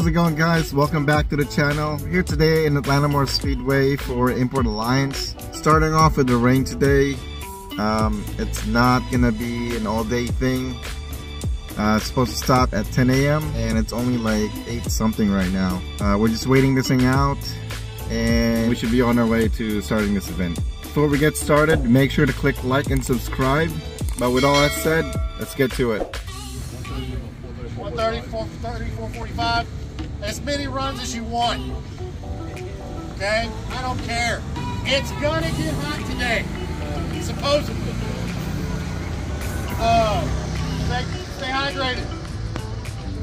How's it going guys? Welcome back to the channel. Here today in Atlanta Motor Speedway for Import Alliance. Starting off with the rain today. Um, it's not gonna be an all day thing. Uh, it's supposed to stop at 10 a.m. and it's only like 8 something right now. Uh, we're just waiting this thing out and we should be on our way to starting this event. Before we get started, make sure to click like and subscribe. But with all that said, let's get to it. 130, 430, 445. As many runs as you want. Okay? I don't care. It's gonna get hot today. Supposedly. Uh, stay, stay hydrated.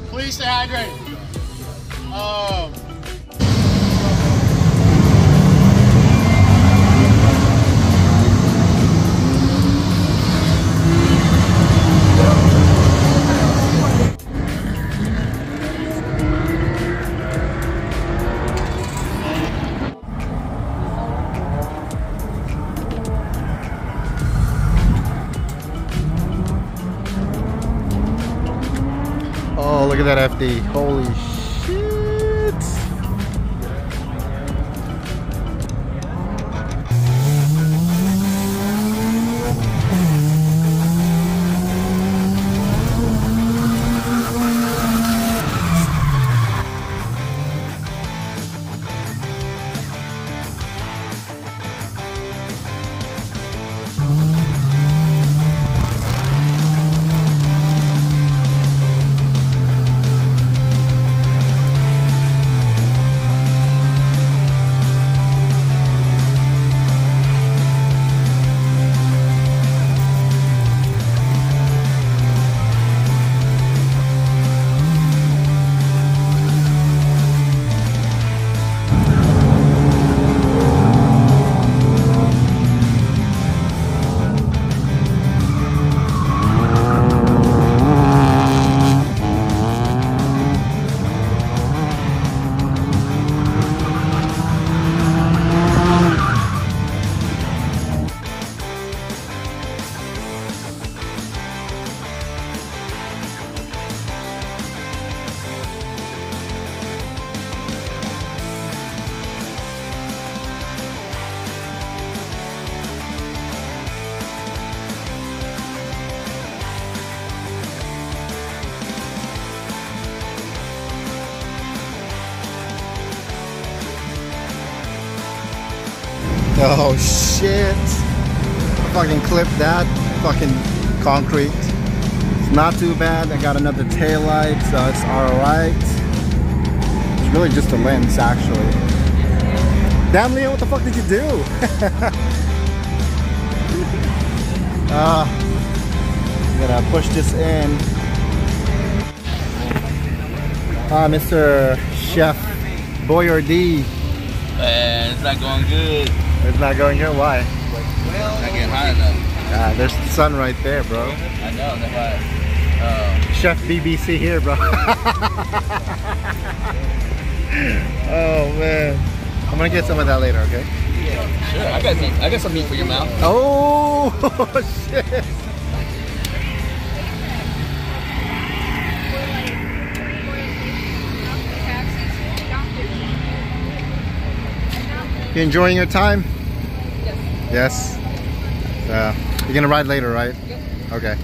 Please stay hydrated. Um, look at that FD. Holy Oh shit. I fucking clipped that. Fucking concrete. It's not too bad. I got another tail light, so it's alright. It's really just a lens actually. Damn Leo, what the fuck did you do? uh, I'm gonna push this in. Ah, Mr. Chef Boyardee. Man, it's not going good. It's not going good. Why? Well, not getting hot enough. Ah, there's the sun right there, bro. I know, that's why. Uh, Chef BBC here, bro. oh man, I'm gonna get some of that later, okay? Yeah, sure, I got meat. I got some meat for your mouth. Oh shit! You enjoying your time? Yes. Yes. Uh, you're gonna ride later, right? Yep. Okay.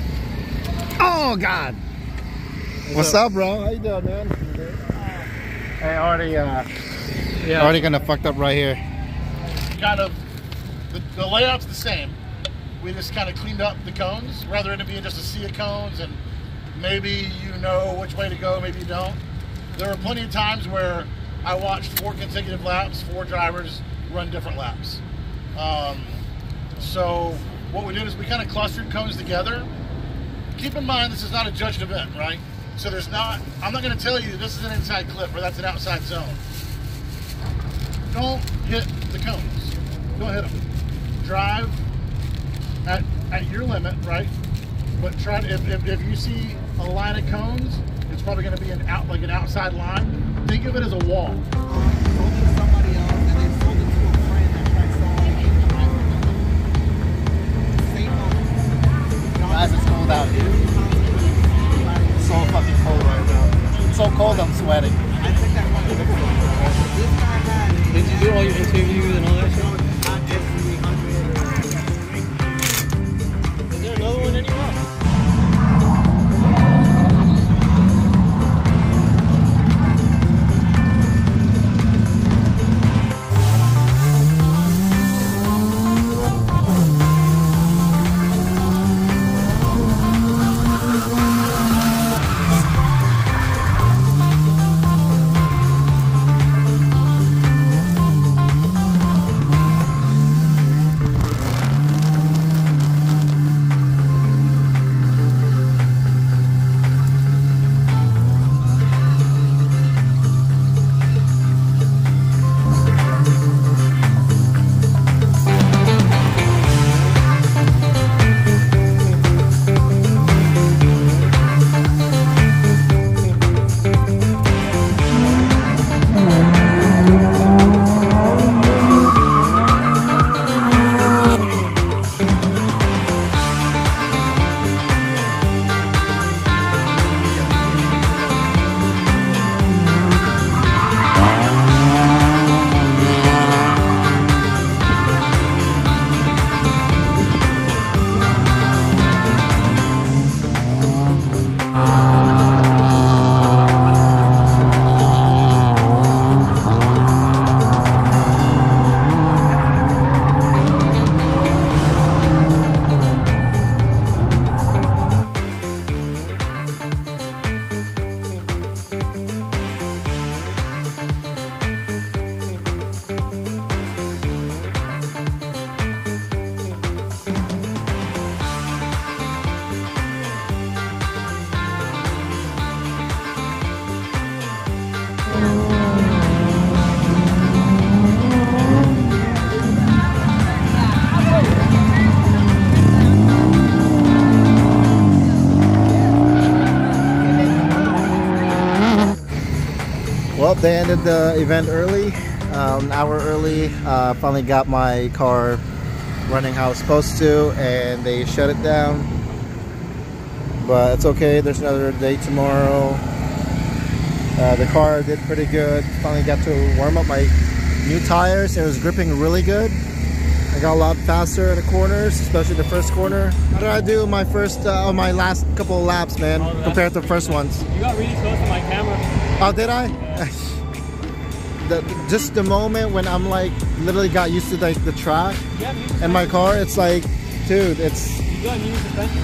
Oh God! What's up, bro? How you doing, man? Hey, already, uh, yeah. already gonna fucked up right here. kind of, the, the layout's the same. We just kind of cleaned up the cones rather than it being just a sea of cones and maybe you know which way to go, maybe you don't. There were plenty of times where I watched four consecutive laps, four drivers run different laps. Um, so what we did is we kind of clustered cones together. Keep in mind this is not a judged event, right? So there's not, I'm not going to tell you this is an inside clip or that's an outside zone. Don't hit the cones. Don't hit them. Drive at, at your limit, right? But try to, if, if, if you see a line of cones, it's probably going to be an out like an outside line. Think of it as a wall. Why is cold out here? It's so fucking cold right now. It's so cold I'm sweating. Did you do all your interviews and all that shit? They ended the event early, uh, an hour early. Uh, finally got my car running how it's supposed to, and they shut it down. But it's okay. There's another day tomorrow. Uh, the car did pretty good. Finally got to warm up my new tires. It was gripping really good. Got a lot faster in the corners, especially the first corner. How did I do my first, uh, my last couple of laps, man, Oh, compared to the first ones? You got really close to my camera. Oh, did I? the, just the moment when I'm like literally got used to like the track Yeah, and my car, it's like, dude, it's You got new suspension?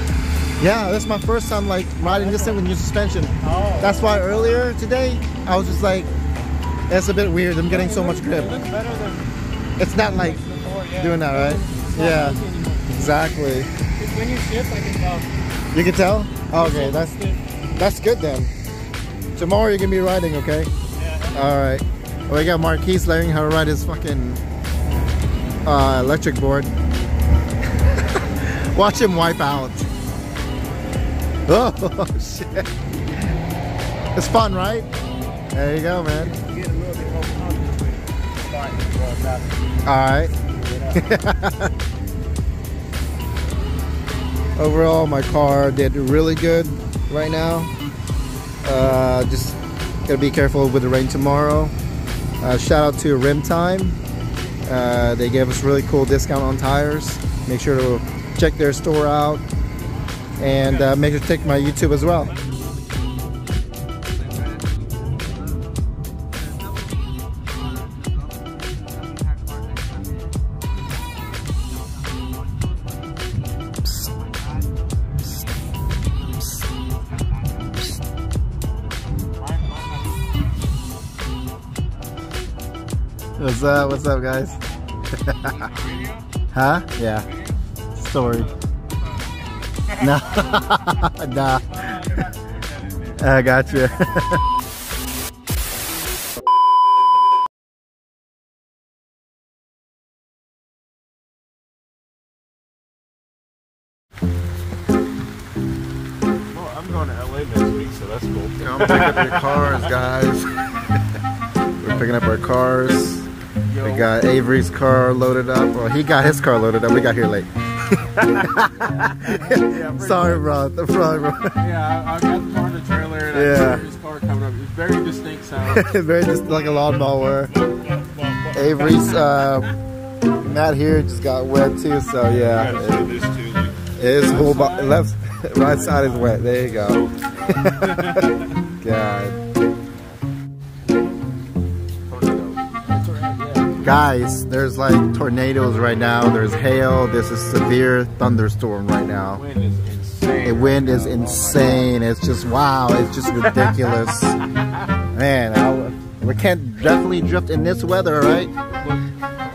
yeah, that's my first time like riding this thing with new suspension. Oh. That's why earlier today I was just like, it's a bit weird. I'm getting so much grip. It looks better than It's not like yeah. doing that, right? Yeah, exactly. When you shift, I can tell. You can tell. Okay, that's that's good then. Tomorrow you're gonna be riding, okay? Yeah. All right. Well, we got Marquise learning how to ride his fucking uh, electric board. Watch him wipe out. Oh shit! It's fun, right? There you go, man. You get a little bit more confidence with flying as well, All right. Overall, my car did really good right now. Uh, just gotta be careful with the rain tomorrow. Uh, shout out to RimTyme. Uh, they gave us really cool discount on tires. Make sure to check their store out and uh, make sure to check my YouTube as well. What's up? What's up, guys? huh? Yeah. Story. No. nah. I got you. Well, I'm going to LA next week, so that's cool. Come pick up your cars, guys. We're picking up our cars. We got Avery's car loaded up. Well, he got his car loaded up. We got here late. Sorry, bro. Sorry, bro. Yeah, I, I got the car in the trailer and Yeah. I heard his car coming up. It's very distinct sound. Very just like a lawnmower. Avery's uh, Matt here just got wet too, so yeah. too. His whole left, right side is wet. There you go. God. Guys, there's like tornadoes right now. There's hail. This is severe thunderstorm right now. The Wind is insane. The wind is insane. It's just wow. It's just ridiculous. Man, I, we can't definitely drift in this weather, right?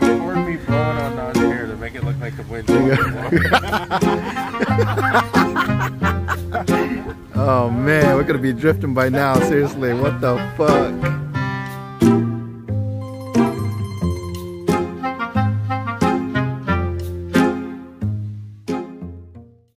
Blowing on to make it look like the wind. Oh man, we're gonna be drifting by now. Seriously, what the fuck?